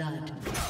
blood.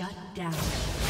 Shut down.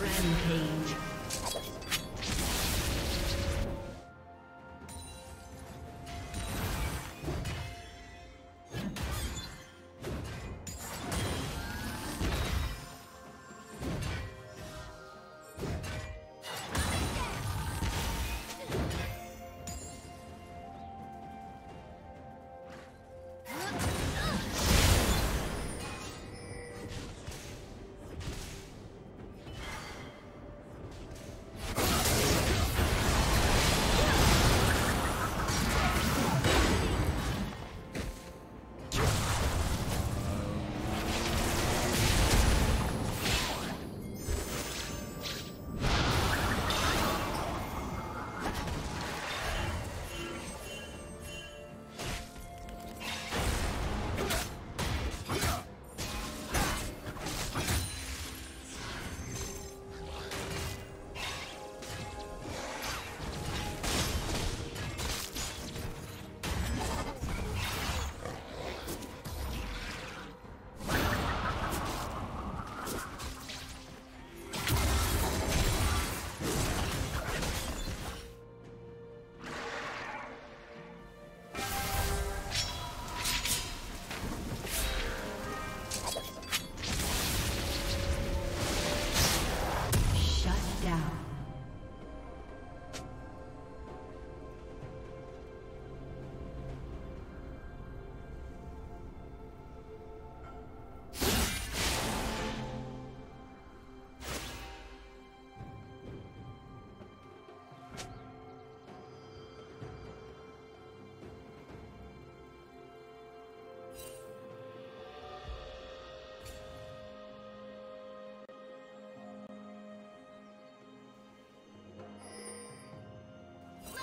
Rampage.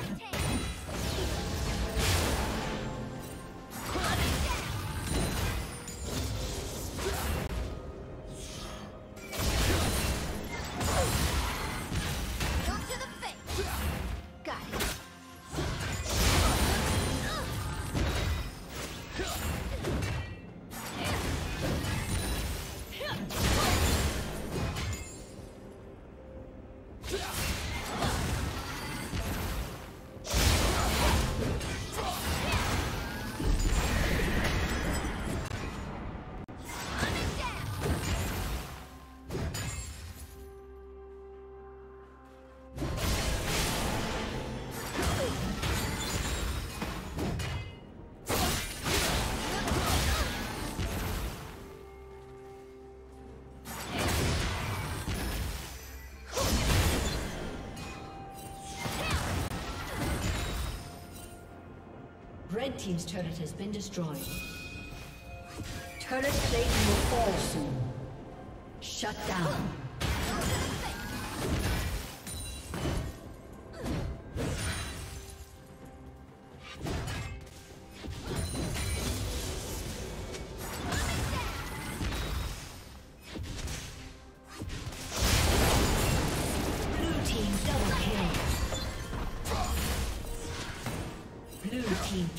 Got Red Team's turret has been destroyed. Turret plate will fall soon. Shut down.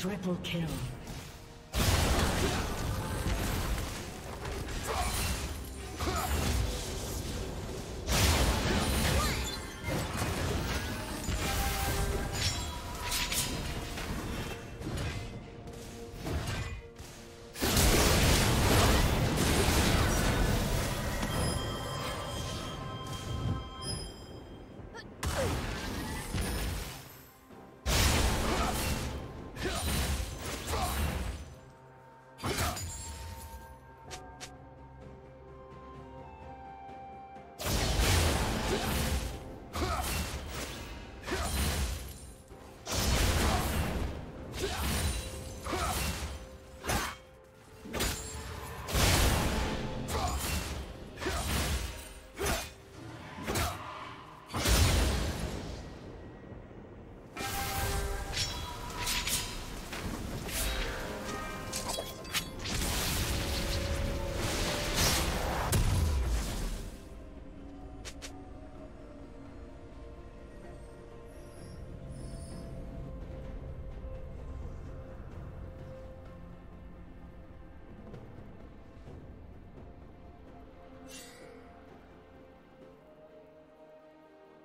Triple kill. Yeah.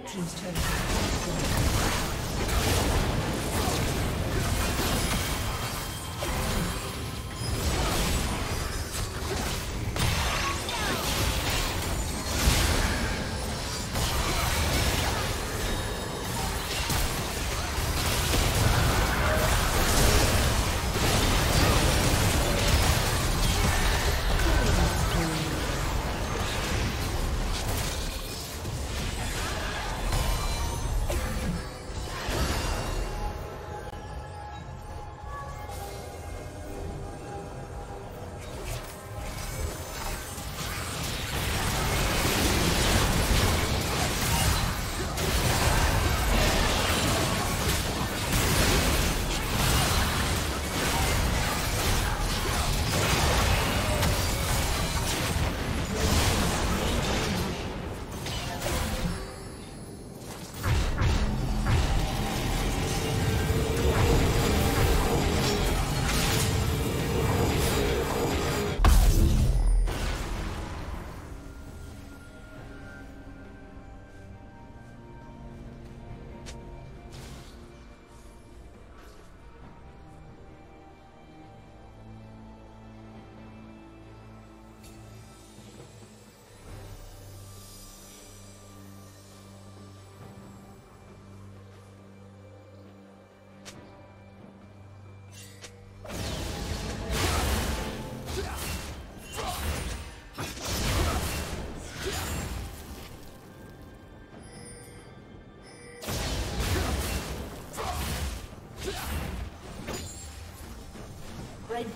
Red Team's turret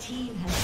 team has